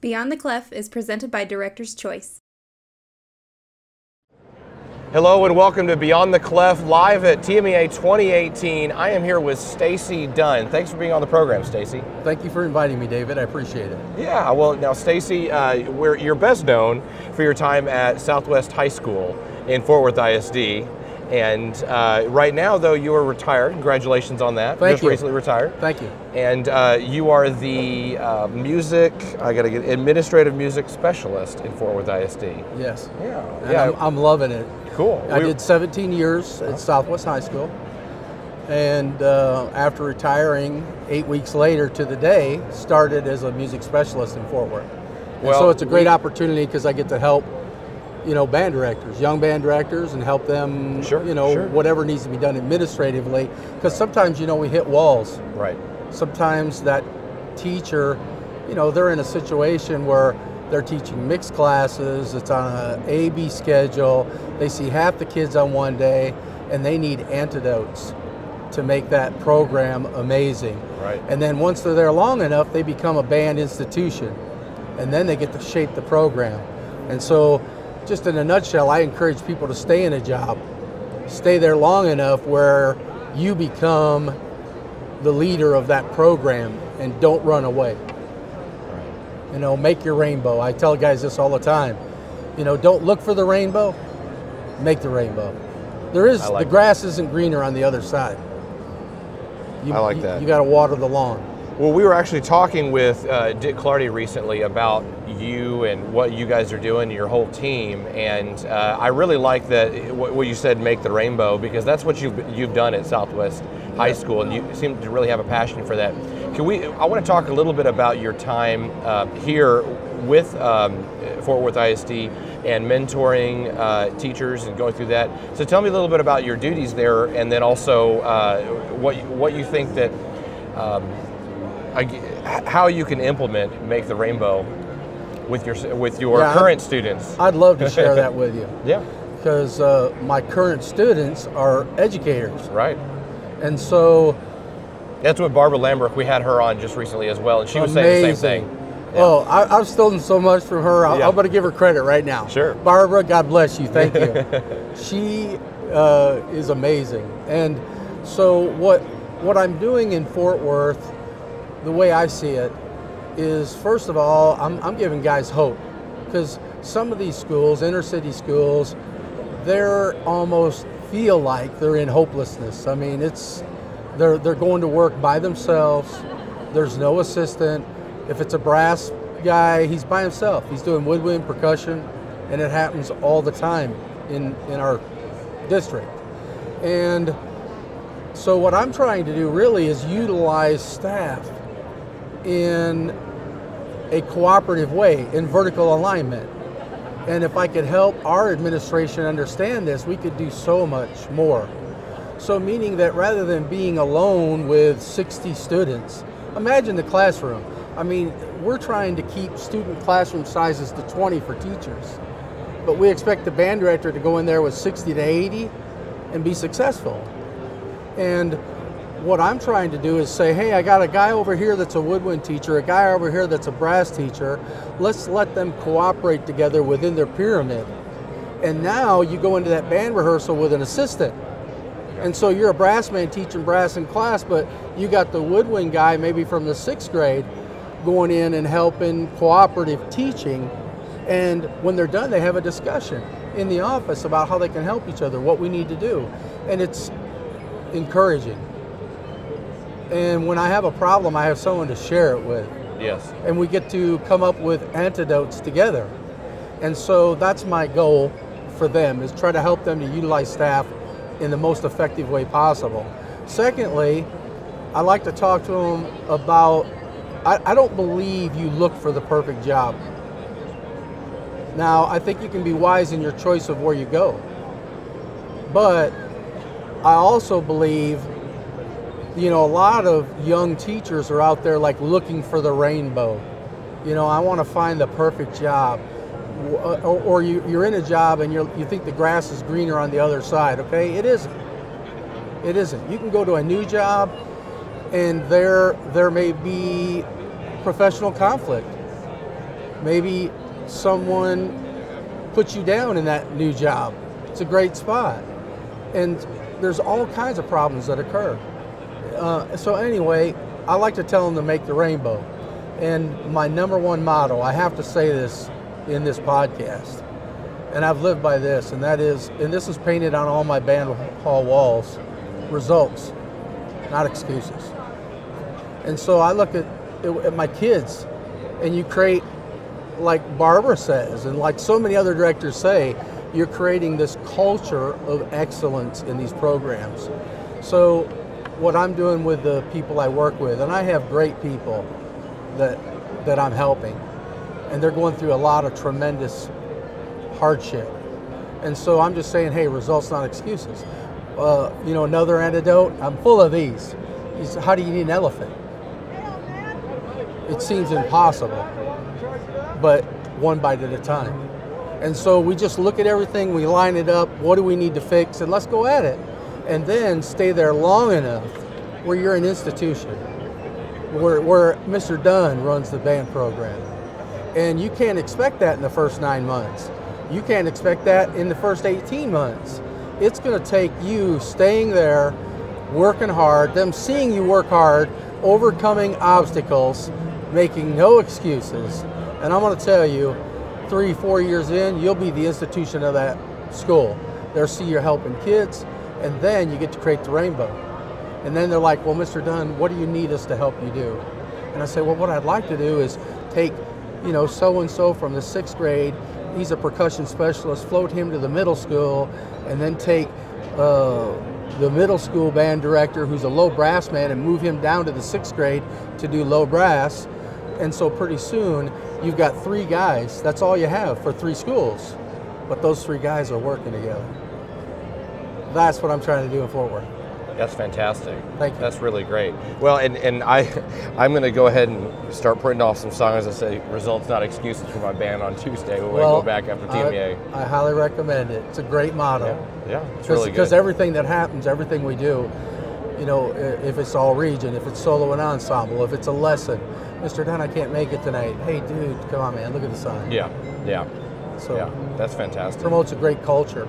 Beyond the Clef is presented by Director's Choice. Hello and welcome to Beyond the Clef live at TMEA 2018. I am here with Stacey Dunn. Thanks for being on the program, Stacey. Thank you for inviting me, David. I appreciate it. Yeah, well, now, Stacey, uh, you're best known for your time at Southwest High School in Fort Worth ISD. And uh, right now, though, you are retired. Congratulations on that. Thank Just you. recently retired. Thank you. And uh, you are the uh, music, I got to get administrative music specialist in Fort Worth ISD. Yes. Yeah. And yeah. I'm, I'm loving it. cool. I We- did 17 years at Southwest High School. And uh, after retiring, eight weeks later to the day, started as a music specialist in Fort Worth. And Well, so it's a great we- opportunity because I get to help, you know, band directors, young band directors, and help them, Sure, you know, sure. whatever needs to be done administratively. Because sometimes, you know, we hit walls. Right. sometimes that teacher, you know, they're in a situation where they're teaching mixed classes, it's on a A B schedule, they see half the kids on one day, and they need antidotes to make that program amazing. Right. And then once they're there long enough, they become a band institution, and then they get to shape the program. And so, just in a nutshell, I encourage people to stay in a job, stay there long enough where you become the leader of that program and don't run away. You know, make your rainbow. I tell guys this all the time. You know, don't look for the rainbow, make the rainbow. There is like the grass isn't greener on the other side. You, I like you- that. You got to water the lawn. Well, we were actually talking with uh, Dick Clardy recently about you and what you guys are doing, your whole team, and uh, I really like that what you said, make the rainbow, because that's what you've you've done at Southwest High School, and you seem to really have a passion for that. Can we? I want to talk a little bit about your time uh, here with um, Fort Worth ISD and mentoring uh, teachers and going through that. So tell me a little bit about your duties there, and then also uh, what you- what you think that. Um, how you can implement make the rainbow with your with your Yeah, current students. I'd love to share that with you yeah, because uh, my current students are educators. right. And so That's what Barbara Lambert. We had her on just recently as well, and she was saying the same thing. Oh, I, I've stolen so much from her. I, Yeah. I'm going to give her credit right now. Sure. Barbara, God bless you. Thank you. she uh, is amazing. And so what what I'm doing in Fort Worth, the way I see it, is first of all, I'm, I'm giving guys hope because some of these schools, inner city schools, they're almost feel like they're in hopelessness. I mean, it's they're they're going to work by themselves. There's no assistant. If it's a brass guy, he's by himself. He's doing woodwind, percussion, and it happens all the time in in our district. And so what I'm trying to do really is utilize staff in a cooperative way in vertical alignment. And if I could help our administration understand this, we could do so much more. So, meaning that rather than being alone with 60 students, imagine the classroom. I mean, we're trying to keep student classroom sizes to 20 for teachers, but we expect the band director to go in there with 60 to 80 and be successful. And what I'm trying to do is say, hey, I got a guy over here that's a woodwind teacher, a guy over here that's a brass teacher. Let's let them cooperate together within their pyramid. And now you go into that band rehearsal with an assistant. And so you're a brass man teaching brass in class, but you got the woodwind guy, maybe from the sixth grade, going in and helping cooperative teaching. And when they're done, they have a discussion in the office about how they can help each other, what we need to do. And it's encouraging. And when I have a problem, I have someone to share it with. Yes. And we get to come up with antidotes together. And so that's my goal for them is try to help them to utilize staff in the most effective way possible. Secondly, I like to talk to them about I, I don't believe you look for the perfect job. Now, I think you can be wise in your choice of where you go. But I also believe, you know, a lot of young teachers are out there like looking for the rainbow. You know, I want to find the perfect job. Uh, Or, you, you're in a job and you think the grass is greener on the other side, okay? It isn't. It isn't. You can go to a new job and there, there may be professional conflict. Maybe someone puts you down in that new job. It's a great spot. And there's all kinds of problems that occur. Uh, so, anyway, I like to tell them to make the rainbow. And my number one motto, I have to say this in this podcast, and I've lived by this, and that is, and this is painted on all my band hall walls results, not excuses. And so I look at, at my kids, and you create, like Barbara says, and like so many other directors say, you're creating this culture of excellence in these programs. So, what I'm doing with the people I work with, and I have great people that that I'm helping, and they're going through a lot of tremendous hardship. And so I'm just saying, hey, results not excuses. Uh, you know, another antidote. I'm full of these. Is how do you eat an elephant? It seems impossible, but one bite at a time. And so we just look at everything, we line it up, what do we need to fix, and let's go at it. And then stay there long enough where you're an institution, where, where Mr. Dunn runs the band program. And you can't expect that in the first nine months. You can't expect that in the first 18 months. It's going to take you staying there, working hard, them seeing you work hard, overcoming obstacles, making no excuses. And I'm going to tell you, three, four years in, you'll be the institution of that school. They'll see you're helping kids, and then you get to create the rainbow. And then they're like, well, Mr. Dunn, what do you need us to help you do? And I say, well, what I'd like to do is take, you know, so and so from the sixth grade, he's a percussion specialist, float him to the middle school, and then take uh, the middle school band director, who's a low brass man, and move him down to the sixth grade to do low brass. And so pretty soon, you've got three guys. That's all you have for three schools. But those three guys are working together. That's what I'm trying to do in Fort Worth. That's fantastic. Thank you. That's really great. Well, and, and I, I'm going to go ahead and start printing off some songs that say results, not excuses for my band on Tuesday when well, I go back after TMEA. I, I, highly recommend it. It's a great motto. Yeah, yeah it's really good. Because everything that happens, everything we do, you know, if it's all region, if it's solo and ensemble, if it's a lesson, Mr. Dunn, I can't make it tonight. Hey, dude, come on, man, look at the sign. Yeah, yeah. So yeah, that's fantastic. Promotes a great culture.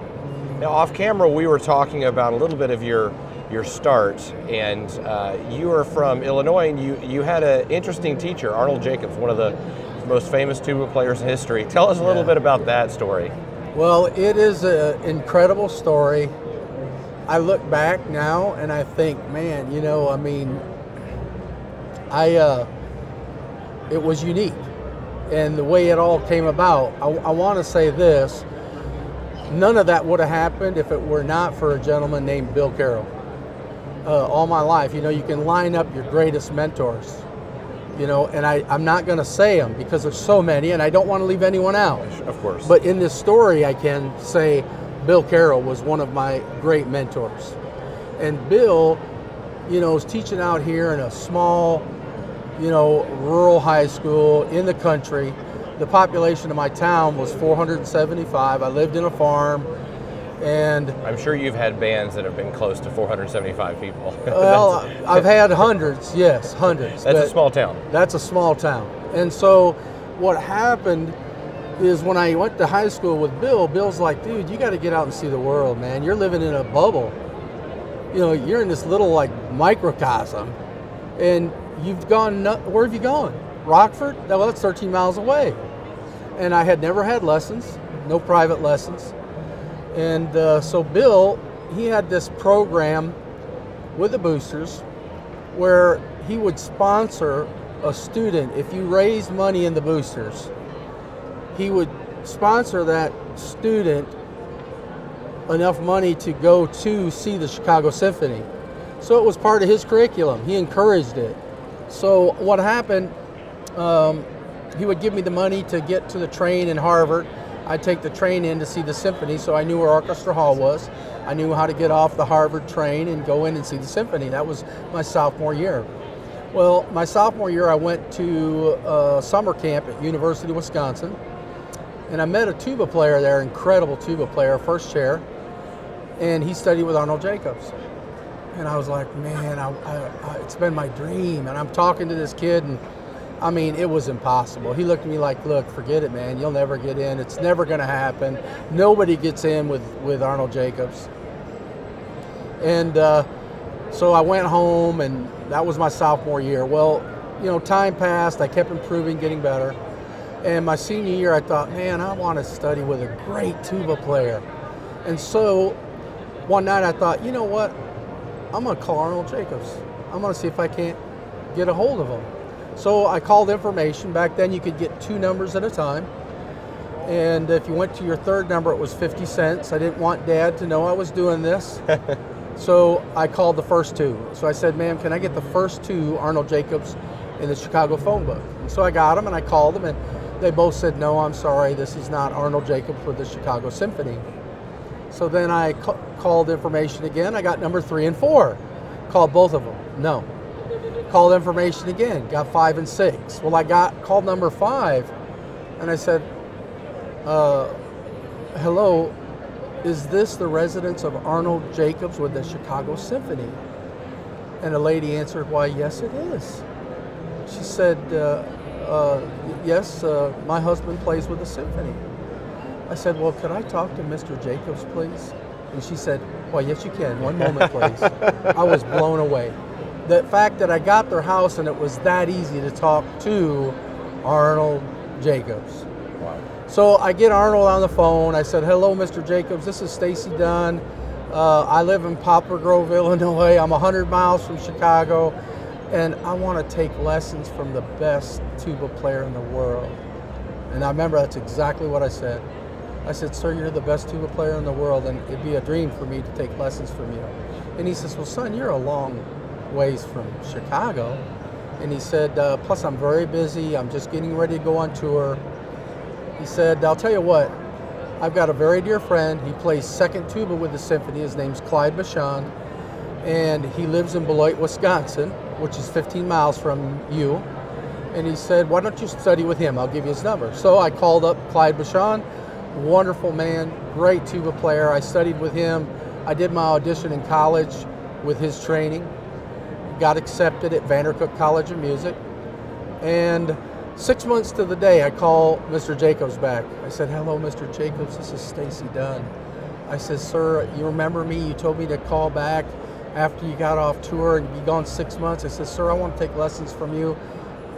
Now, off camera, we were talking about a little bit of your your start, and uh, you are from Illinois, and you you had an interesting teacher, Arnold Jacobs, one of the most famous tuba players in history. Tell us a little yeah. bit about that story. Well, it is an incredible story. I look back now and I think, man, you know, I mean, I. Uh, it was unique. And the way it all came about, I, I want to say this none of that would have happened if it were not for a gentleman named Bill Carroll. Uh, all my life, you know, you can line up your greatest mentors, you know, and I, I'm not going to say them because there's so many and I don't want to leave anyone out. Of course. But in this story, I can say Bill Carroll was one of my great mentors. And Bill, you know, was teaching out here in a small you know, rural high school in the country. The population of my town was 475. I lived in a farm, and I'm sure you've had bands that have been close to 475 people. well, I've had hundreds, yes, hundreds. That's a small town. That's a small town, and so what happened is when I went to high school with Bill, Bill's like, dude, you got to get out and see the world, man. You're living in a bubble. You know, you're in this little like microcosm, and you've gone, where have you gone? Rockford? Well, that's 13 miles away. And I had never had lessons, no private lessons. And uh, so Bill, he had this program with the boosters where he would sponsor a student. If you raised money in the boosters, he would sponsor that student enough money to go to see the Chicago Symphony. So it was part of his curriculum. He encouraged it. So what happened? Um, he would give me the money to get to the train in Harvard. I'd take the train in to see the symphony, so I knew where Orchestra Hall was. I knew how to get off the Harvard train and go in and see the symphony. That was my sophomore year. Well, my sophomore year, I went to a summer camp at University of Wisconsin, and I met a tuba player there, incredible tuba player, first chair, and he studied with Arnold Jacobs and I was like, man, I, I, I, it's been my dream. And I'm talking to this kid, and I mean, it was impossible. He looked at me like, "Look, forget it, man. You'll never get in. It's never going to happen. Nobody gets in with with Arnold Jacobs." And uh, so I went home, and that was my sophomore year. Well, you know, time passed. I kept improving, getting better. And my senior year, I thought, man, I want to study with a great tuba player. And so one night I thought, you know what? I'm going to call Arnold Jacobs. I'm going to see if I can't get a hold of him. So I called information. Back then, you could get two numbers at a time. And if you went to your third number, it was 50 cents. I didn't want dad to know I was doing this. so I called the first two. So I said, ma'am, can I get the first two Arnold Jacobs in the Chicago phone book? And so I got them and I called them and they both said, no, I'm sorry, this is not Arnold Jacobs with the Chicago Symphony. So then I ca- called information again. I got number three and four. Called both of them. No. Called information again. Got five and six. Well, I got called number five, and I said, uh, "Hello, is this the residence of Arnold Jacobs with the Chicago Symphony?" And the lady answered, "Why, yes, it is." She said, uh, uh, "Yes, uh, my husband plays with the symphony." I said, Well, could I talk to Mr. Jacobs, please? And she said, Well, yes, you can. One moment, please. I was blown away. The fact that I got their house and it was that easy to talk to Arnold Jacobs. Wow. So I get Arnold on the phone. I said, Hello, Mr. Jacobs. This is Stacey Dunn. Uh, I live in Poplar Grove, Illinois. I'm 100 miles from Chicago, and I want to take lessons from the best tuba player in the world. And I remember that's exactly what I said. I said, Sir, you're the best tuba player in the world, and it'd be a dream for me to take lessons from you. And he says, Well, son, you're a long ways from Chicago. And he said, uh, Plus, I'm very busy. I'm just getting ready to go on tour. He said, I'll tell you what, I've got a very dear friend. He plays second tuba with the symphony. His name's Clyde Bashan, and he lives in Beloit, Wisconsin, which is 15 miles from you. And he said, Why don't you study with him? I'll give you his number. So I called up Clyde Bashan wonderful man, great tuba player. I studied with him. I did my audition in college with his training. Got accepted at Vandercook College of Music. And six months to the day, I call Mr. Jacobs back. I said, hello, Mr. Jacobs, this is Stacey Dunn. I said, sir, you remember me? You told me to call back after you got off tour and be gone six months. I said, sir, I want to take lessons from you.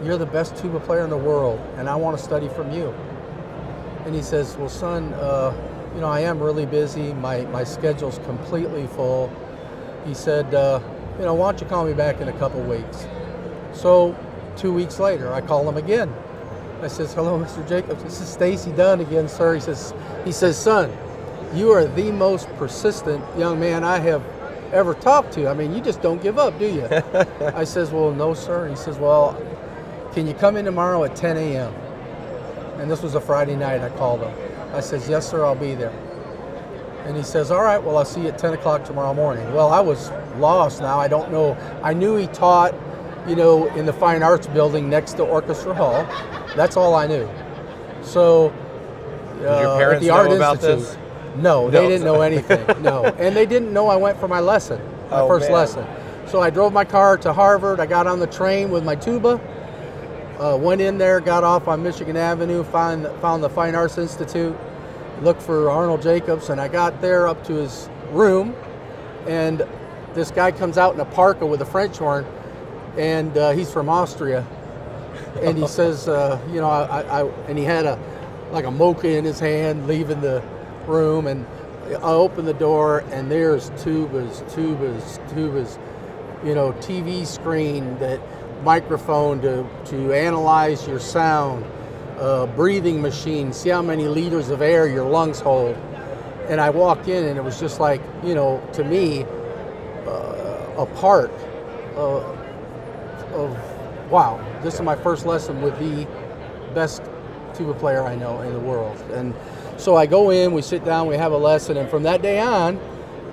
You're the best tuba player in the world, and I want to study from you. And he says, Well, son, uh, you know, I am really busy. My, my schedule's completely full. He said, uh, You know, why don't you call me back in a couple weeks? So, two weeks later, I call him again. I says, Hello, Mr. Jacobs. This is Stacey Dunn again, sir. He says, he says, Son, you are the most persistent young man I have ever talked to. I mean, you just don't give up, do you? I says, Well, no, sir. He says, Well, can you come in tomorrow at 10 a.m.? And this was a Friday night. I called him. I says, Yes, sir, I'll be there. And he says, All right, well, I'll see you at 10 o'clock tomorrow morning. Well, I was lost now. I don't know. I knew he taught, you know, in the Fine Arts building next to Orchestra Hall. That's all I knew. So, Did your uh, parents know about Institute, this? No, they didn't know anything. no. And they didn't know I went for my lesson, my Oh, first man. lesson. So I drove my car to Harvard. I got on the train with my tuba. Uh, went in there, got off on Michigan Avenue, found found the Fine Arts Institute, looked for Arnold Jacobs, and I got there up to his room, and this guy comes out in a parka with a French horn, and uh, he's from Austria, and he says, uh, you know, I, I, and he had a like a mocha in his hand, leaving the room, and I open the door, and there's tubas, tubas, tubas, you know, TV screen that microphone to, to analyze your sound, uh, breathing machine, see how many liters of air your lungs hold. And I walked in, and it was just like, you know, to me, a part uh, of, wow, this is my first lesson with the best tuba player I know in the world. And so I go in, we sit down, we have a lesson, and from that day on,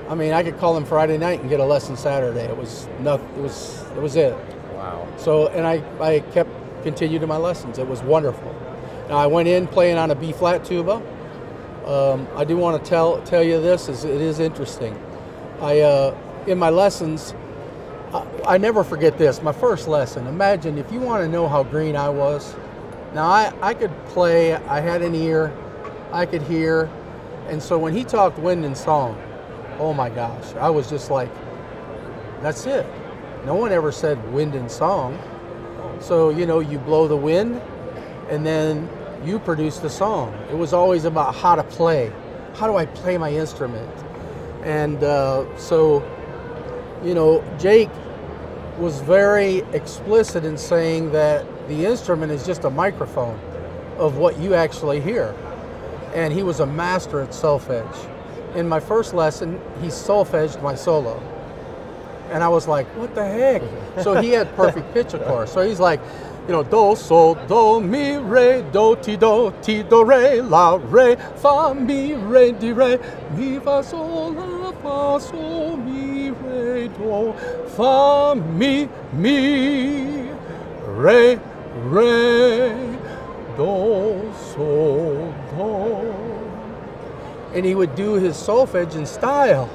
I mean, I could call him Friday night and get a lesson Saturday. It was nothing. It was it was it. Wow. So, and I, I kept continued to my lessons. It was wonderful. Now I went in playing on a B flat tuba. Um, I do want to tell tell you this is it is interesting. I uh, in my lessons, I, I never forget this. My first lesson. Imagine if you want to know how green I was. Now I, I could play. I had an ear. I could hear, and so when he talked wind and song, oh my gosh, I was just like, that's it. No one ever said wind and song. So you know, you blow the wind, and then you produce the song. It was always about how to play. How do I play my instrument? And uh, so, you know, Jake was very explicit in saying that the instrument is just a microphone of what you actually hear. And he was a master at solfege. In my first lesson, he solfeged my solo. And I was like, what the heck? So he had perfect pitch, of course. So he's like, you know, do, sol, do, mi, re, do, ti, do, ti, do, re, la, re, fa, mi, re, di, re, mi, fa, sol, la, fa, sol, mi, do, fa, mi, mi, re, re, do, sol, do. And he would do his solfege in style.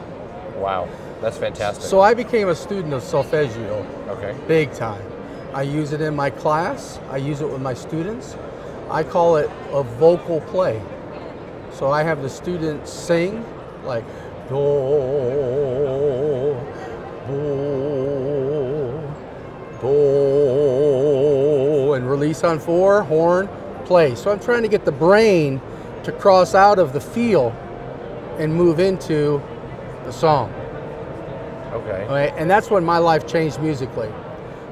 Wow, that's fantastic. So I became a student of solfeggio, okay. big time. I use it in my class, I use it with my students. I call it a vocal play. So I have the students sing like do, do, do, and release on four, horn, play. So I'm trying to get the brain to cross out of the feel and move into the song. Okay. Okay, and that's when my life changed musically.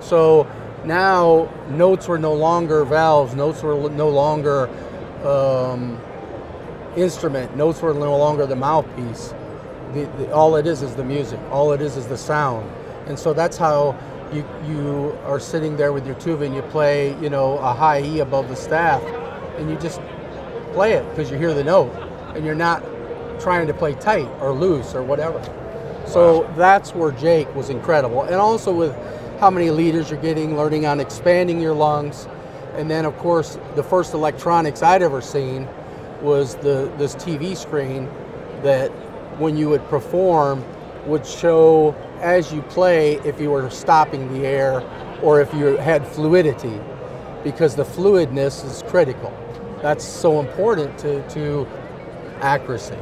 So now notes were no longer valves, notes were no longer um, instrument, notes were no longer the mouthpiece. The, the, all it is is the music, all it is is the sound. And so that's how you, you are sitting there with your tuba and you play, you know, a high E above the staff and you just play it because you hear the note and you're not trying to play tight or loose or whatever. So that's where Jake was incredible. And also with how many liters you're getting, learning on expanding your lungs. And then of course the first electronics I'd ever seen was the this TV screen that when you would perform would show as you play if you were stopping the air or if you had fluidity because the fluidness is critical. That's so important to, to accuracy.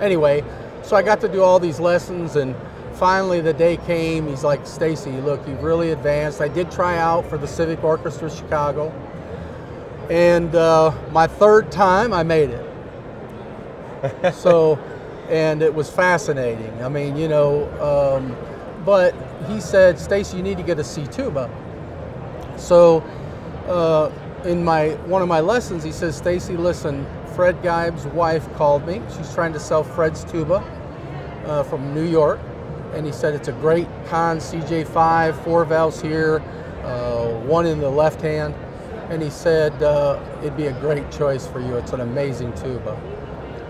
Anyway, so I got to do all these lessons and finally the day came, he's like, Stacey, look, you've really advanced. I did try out for the Civic Orchestra Chicago. And uh, my third time, I made it. so, and it was fascinating. I mean, you know, um, but he said, Stacey, you need to get a C tuba. So, uh, in my one of my lessons, he says, Stacey, listen, Fred Geib's wife called me. She's trying to sell Fred's tuba uh, from New York, and he said it's a great Conn CJ5, four valves here, uh, one in the left hand, and he said uh, it'd be a great choice for you. It's an amazing tuba.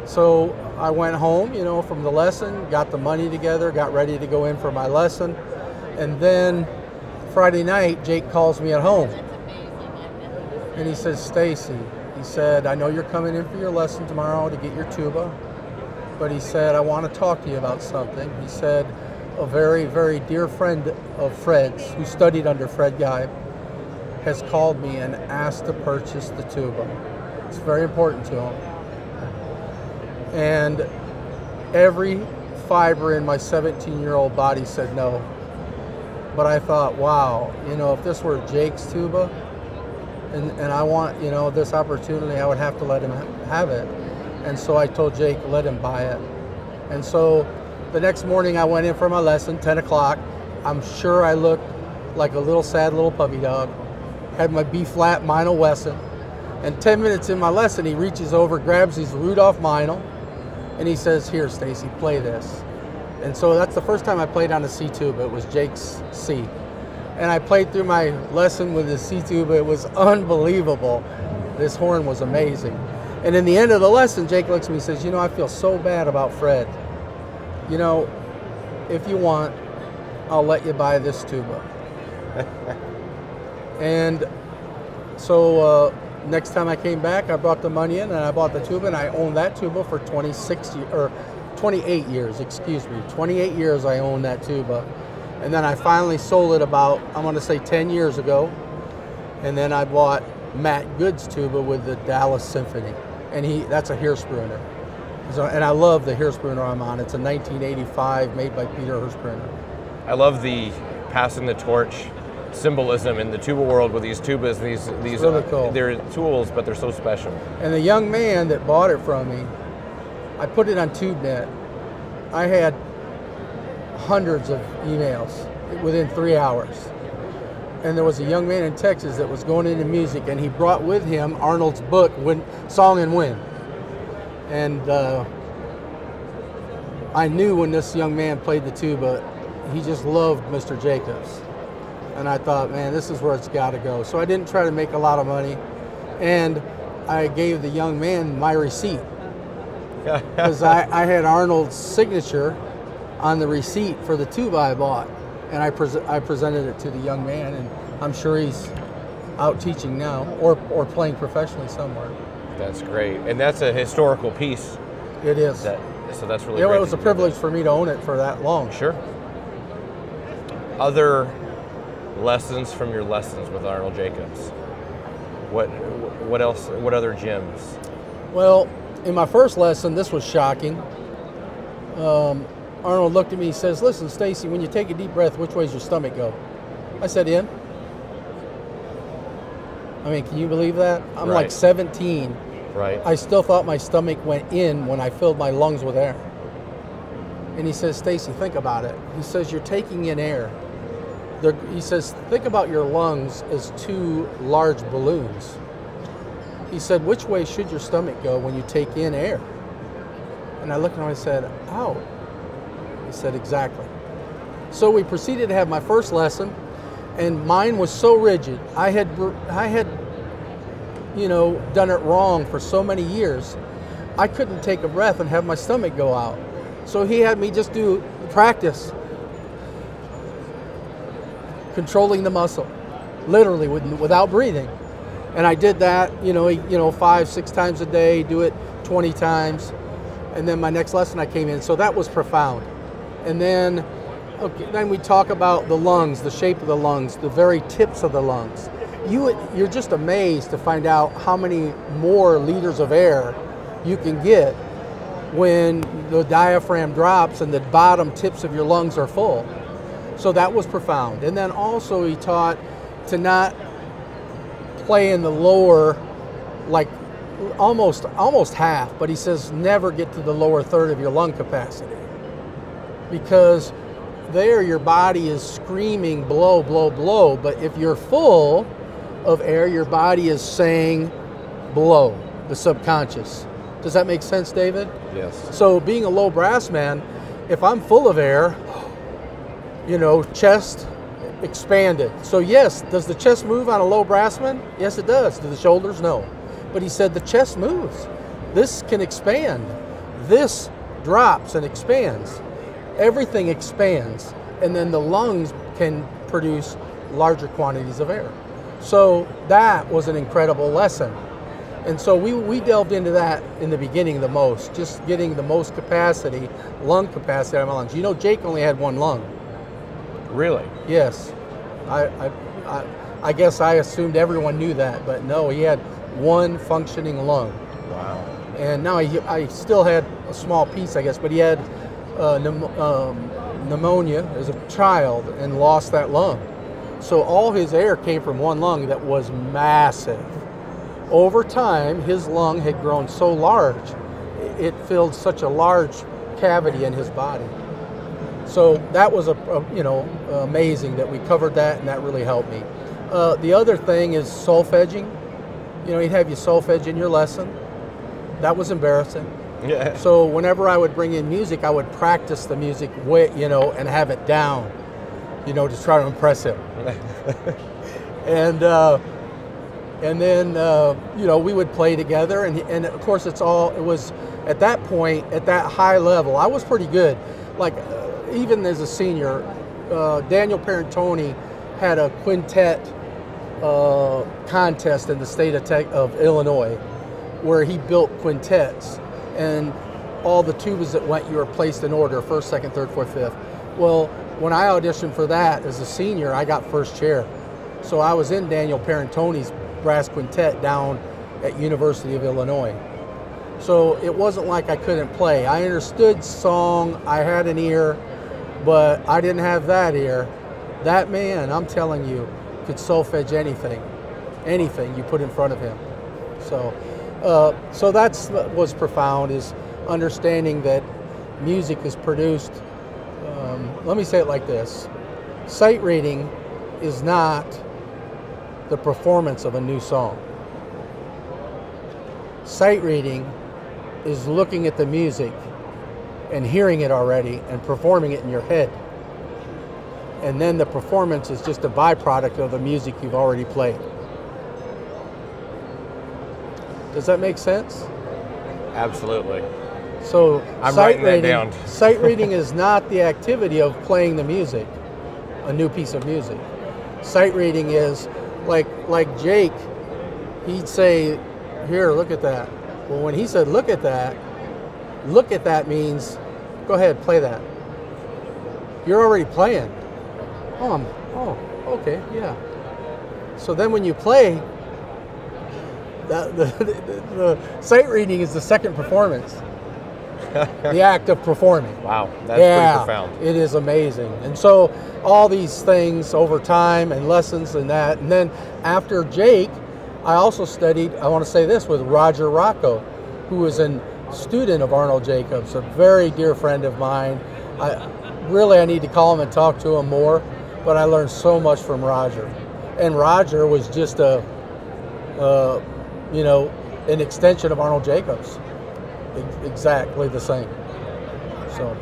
So I went home, you know, from the lesson, got the money together, got ready to go in for my lesson, and then Friday night, Jake calls me at home, and he says, Stacey, he said, I know you're coming in for your lesson tomorrow to get your tuba, but he said, I want to talk to you about something. He said, a very, very dear friend of Fred's, who studied under Fred Geib, has called me and asked to purchase the tuba. It's very important to him. And every fiber in my 17 year old body said no. But I thought, wow, you know, if this were Jake's tuba, and, and I want, you know, this opportunity, I would have to let him have it. And so I told Jake, let him buy it. And so the next morning I went in for my lesson, 10 o'clock. I'm sure I looked like a little sad little puppy dog. Had my B flat Meinl Weston. And 10 minutes in my lesson, he reaches over, grabs his Rudolph Meinl, and he says, Here, Stacey, play this. And so that's the first time I played on a C tuba. It was Jake's C. And I played through my lesson with the C tuba. It was unbelievable. This horn was amazing. And in the end of the lesson, Jake looks at me and says, You know, I feel so bad about Fred. You know, if you want, I'll let you buy this tuba. and so uh, next time I came back, I brought the money in and I bought the tuba, and I owned that tuba for 26 or 28 years, excuse me. 28 years I owned that tuba. And then I finally sold it about, I'm going to say 10 years ago. And then I bought Matt Good's tuba with the Dallas Symphony. And he that's a Hirsbrunner. So, and I love the Hirsbrunner I'm on. It's a 1985 made by Peter Hirsbrunner. I love the passing the torch symbolism in the tuba world with these tubas. These these really cool. they're tools, but they're so special. And the young man that bought it from me, I put it on TubeNet. I had hundreds of emails within three hours. And there was a young man in Texas that was going into music, and he brought with him Arnold's book, Win- Song and Wind. And uh, I knew when this young man played the tuba, he just loved Mr. Jacobs. And I thought, man, this is where it's got to go. So I didn't try to make a lot of money. And I gave the young man my receipt because I, I had Arnold's signature on the receipt for the tuba I bought. And I, pres- I presented it to the young man, and I'm sure he's out teaching now or, or playing professionally somewhere. That's great, and that's a historical piece. It is. That so that's really. Yeah, great it was a privilege for me to own it for that long. Sure. Other lessons from your lessons with Arnold Jacobs. What what else? What other gems? Well, in my first lesson, this was shocking. Um, Arnold looked at me and says, Listen, Stacey, when you take a deep breath, which way does your stomach go? I said, In. I mean, can you believe that? I'm like 17. Right. I still thought my stomach went in when I filled my lungs with air. And he says, Stacey, think about it. He says, You're taking in air. He says, Think about your lungs as two large balloons. He said, Which way should your stomach go when you take in air? And I looked at him and I said, Out. He said, Exactly. So we proceeded to have my first lesson, and mine was so rigid. I had, I had you know, done it wrong for so many years, I couldn't take a breath and have my stomach go out. So he had me just do practice, controlling the muscle, literally without breathing. And I did that, you know, you know, five, six times a day, do it 20 times. And then my next lesson I came in, so that was profound. And then, okay, then we talk about the lungs, the shape of the lungs, the very tips of the lungs. You, you're just amazed to find out how many more liters of air you can get when the diaphragm drops and the bottom tips of your lungs are full. So that was profound. And then also he taught to not play in the lower, like almost almost half, but he says never get to the lower third of your lung capacity because there your body is screaming blow, blow, blow. But if you're full of air, your body is saying blow, the subconscious. Does that make sense, David? yes. So being a low brass man, if I'm full of air, you know, chest expanded. So yes, does the chest move on a low brassman? Yes, it does. Do the shoulders? No. But he said the chest moves. This can expand. This drops and expands. Everything expands, and then the lungs can produce larger quantities of air. So that was an incredible lesson. And so we, we delved into that in the beginning the most, just getting the most capacity, lung capacity out of my lungs. You know, Jake only had one lung. Really? Yes. I, I, I, I guess I assumed everyone knew that, but no, he had one functioning lung. Wow. And now he, I still had a small piece, I guess, but he had uh, um, pneumonia as a child and lost that lung. So all his air came from one lung that was massive. Over time, his lung had grown so large, it filled such a large cavity in his body. So that was a, a- you know amazing that we covered that, and that really helped me. Uh, the other thing is solfeging. You know, he'd have you solfege in your lesson. That was embarrassing. Yeah. So whenever I would bring in music, I would practice the music, way, you know, and have it down, you know, to try to impress him. and uh, and then uh, you know we would play together, and and of course it's all it was at that point at that high level. I was pretty good, like even as a senior, uh, Daniel Perantoni had a quintet uh, contest in the state of, of Illinois where he built quintets and all the tubas that went you were placed in order first second third fourth fifth well when I auditioned for that as a senior, I got first chair. So I was in Daniel Perantoni's brass quintet down at University of Illinois. So it wasn't like I couldn't play. I understood song, I had an ear, but I didn't have that ear. That man, I'm telling you, could solfege anything, anything you put in front of him. So, uh, so that's what was profound is understanding that music is produced. Um, let me say it like this: sight reading is not the performance of a new song. Sight reading is looking at the music and hearing it already and performing it in your head. And then the performance is just a byproduct of the music you've already played. Does that make sense? Absolutely. So I'm sight reading, down. sight reading is not the activity of playing the music, a new piece of music. Sight reading is like like Jake, he'd say, "Here, look at that." Well, when he said, "Look at that," look at that means, go ahead, play that. You're already playing. Oh, I'm, oh, okay, yeah. So then when you play, that, the, the, the sight reading is the second performance. the act of performing. Wow, that's yeah, pretty profound. It is amazing. And so all these things over time and lessons and that. And then after Jake, I also studied, I want to say this, with Roger Rocco, who was a student of Arnold Jacobs, a very dear friend of mine. I, really, I need to call him and talk to him more, but I learned so much from Roger. And Roger was just a, uh, you know, an extension of Arnold Jacobs. Ex- Exactly the same. So.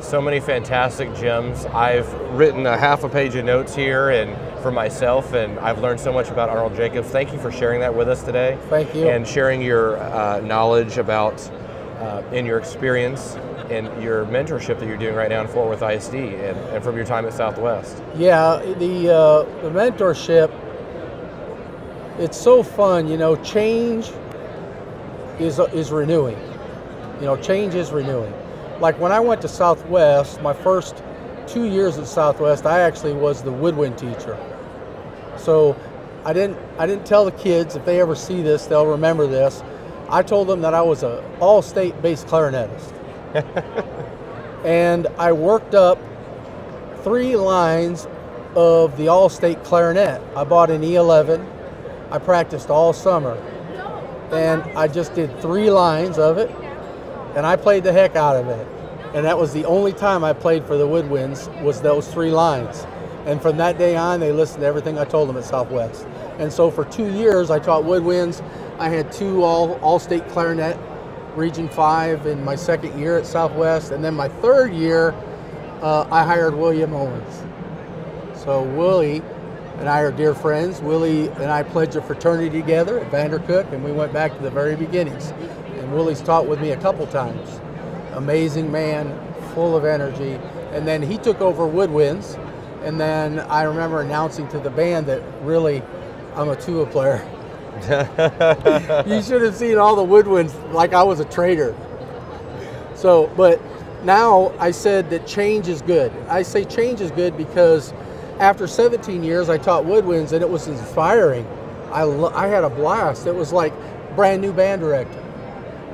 So many fantastic gems. I've written a half a page of notes here and for myself, and I've learned so much about Arnold Jacobs. Thank you for sharing that with us today. Thank you. And sharing your uh, knowledge about uh, and your experience and your mentorship that you're doing right now in Fort Worth ISD and, and from your time at Southwest. Yeah, the uh, the mentorship. It's so fun, you know. Change is is renewing. You know, change is renewing. Like when I went to Southwest, my first two years at Southwest, I actually was the woodwind teacher. So I didn't I didn't tell the kids if they ever see this, they'll remember this. I told them that I was a all-state bass clarinetist. and I worked up three lines of the all-state clarinet. I bought an E11. I practiced all summer. And I just did three lines of it and I played the heck out of it. And that was the only time I played for the Woodwinds was those three lines. And from that day on, they listened to everything I told them at Southwest. And so for two years, I taught woodwinds. I had two all all-state clarinet, Region Five, in my second year at Southwest, and then my third year, uh, I hired William Owens. So Willie and I are dear friends. Willie and I pledged a fraternity together at Vandercook, and we went back to the very beginnings. And Willie's taught with me a couple times. Amazing man, full of energy. And then he took over woodwinds. And then I remember announcing to the band that really I'm a tuba player. you should have seen all the woodwinds like I was a traitor. So, but now I said that change is good. I say change is good because after 17 years I taught woodwinds and it was inspiring. I, lo- I had a blast. It was like brand new band director.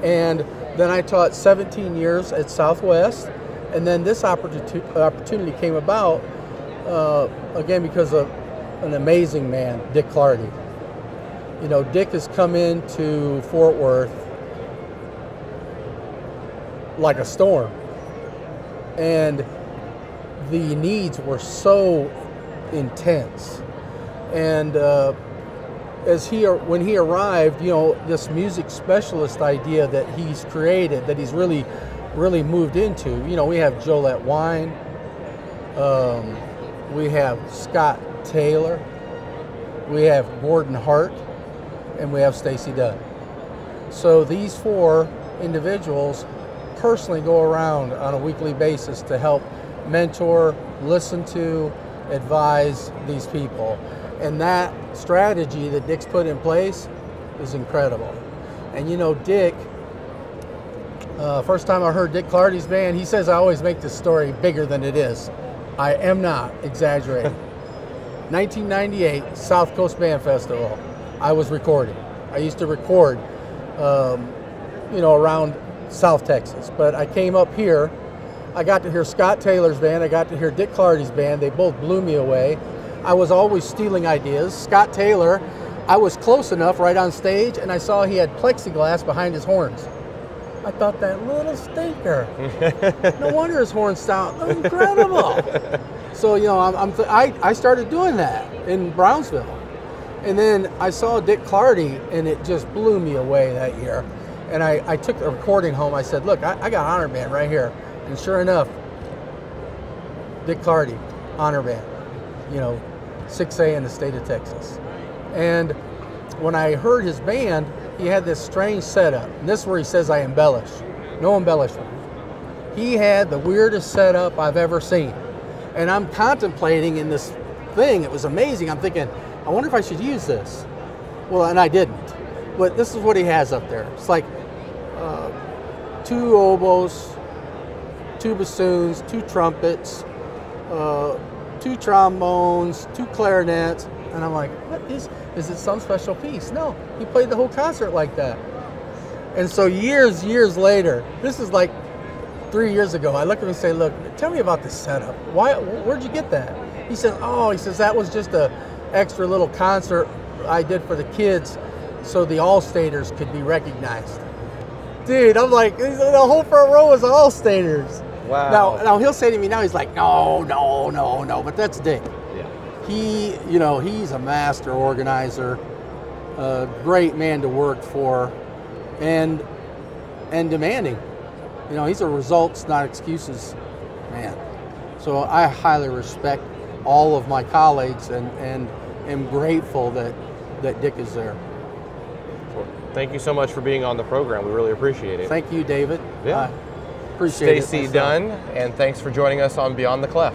And then I taught 17 years at Southwest. And then this opportunity came about uh, again because of an amazing man, Dick Clardy. You know, Dick has come into Fort Worth like a storm. And the needs were so intense. And uh, as he when he arrived, you know, this music specialist idea that he's created, that he's really, really moved into. You know, we have Jolette Wine, um, we have Scott Taylor, we have Gordon Hart, and we have Stacey Dunn. So these four individuals personally go around on a weekly basis to help mentor, listen to, advise these people. And that strategy that Dick's put in place is incredible. And you know, Dick, uh, first time I heard Dick Clardy's band, he says I always make this story bigger than it is. I am not exaggerating. 1998 South Coast Band Festival. I was recording. I used to record, um, you know, around South Texas. But I came up here. I got to hear Scott Taylor's band. I got to hear Dick Clardy's band. They both blew me away. I was always stealing ideas. Scott Taylor, I was close enough right on stage, and I saw he had plexiglass behind his horns. I thought that little stinker. no wonder his horns sound incredible. so you know, I'm, I'm I, I started doing that in Brownsville, and then I saw Dick Clardy, and it just blew me away that year. And I, I took the recording home. I said, "Look, I, I got honor band right here," and sure enough, Dick Clardy, honor band. You know, 6A in the state of Texas. And when I heard his band, he had this strange setup. And this is where he says I embellish. No embellishment. He had the weirdest setup I've ever seen. And I'm contemplating in this thing, it was amazing. I'm thinking, I wonder if I should use this. Well, and I didn't. But this is what he has up there. It's like uh, two oboes, two bassoons, two trumpets, uh, two trombones, two clarinets, and I'm like, what is, is it some special piece? No, he played the whole concert like that. And so years, years later, this is like three years ago, I look at him and say, look, tell me about this setup. Why, where'd you get that? He said, oh, he says, that was just a extra little concert I did for the kids so the All-Staters could be recognized. Dude, I'm like, the whole front row was All-Staters. Wow. Now, now he'll say to me now, he's like, no, no, no, no, but that's Dick. He, you know, he's a master organizer, a great man to work for, and and demanding. You know, he's a results, not excuses man. So I highly respect all of my colleagues and, and am grateful that, that Dick is there. Well, Thank you so much for being on the program. We really appreciate it. Thank you, David. Yeah. I appreciate it. Stacey. Dunn, and thanks for joining us on Beyond the Clef.